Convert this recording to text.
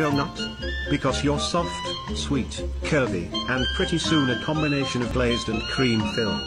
donut? Because you're soft, sweet, curvy, and pretty soon a combination of glazed and cream filled.